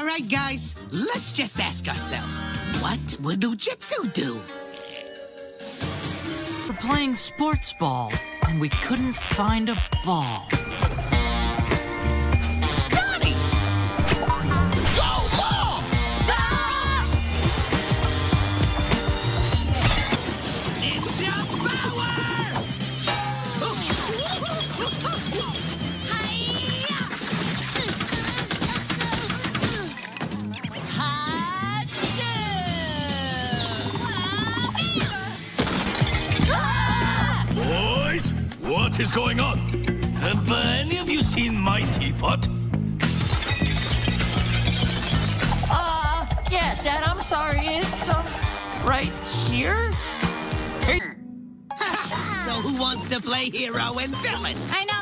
right, guys, let's just ask ourselves, what would Lou Jitsu do? We're playing sports ball, and we couldn't find a ball. What is going on? Have any of you seen my teapot? Uh, yeah, Dad, I'm sorry. It's, um, right here? So who wants to play hero and villain? I know